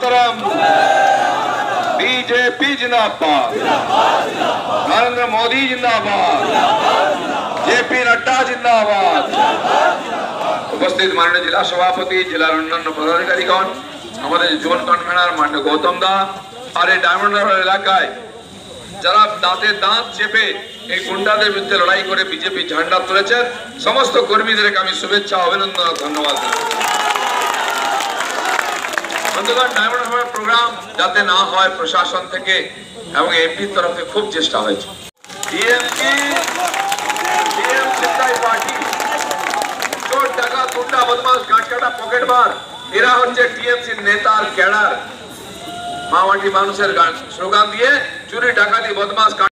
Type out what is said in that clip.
मातरम BJP जिंदाबाद नरेंद्र मोदी जिंदाबाद JP Nadda जिंदाबाद উপস্থিত মাননীয় জেলা সভাপতি জেলার অন্যান্য পদাধিকারীগণ আমাদের জোন কনভেনার মাননীয় গৌতম দা আর এই ডায়মন্ড হারবার এলাকায় যারা দাঁতে দাঁত চেপে এই গুন্ডাদের বিরুদ্ধে লড়াই করে বিজেপি ঝান্ডা তুলেছেন সমস্ত কর্মীদেরকে আমি শুভেচ্ছা অভিনন্দন ও ধন্যবাদ বন্ধুগণ, ডায়মন্ড প্রোগ্রাম যাতে না হয় প্রশাসন থেকে এবং এমপির তরফে খুব চেষ্টা হয়েছে। মার এরা হচ্ছে নেতার ক্যাডার। মাওয়াটি মানুষের গান স্লোগান দিয়ে চুরি, ডাকাতি বদমাস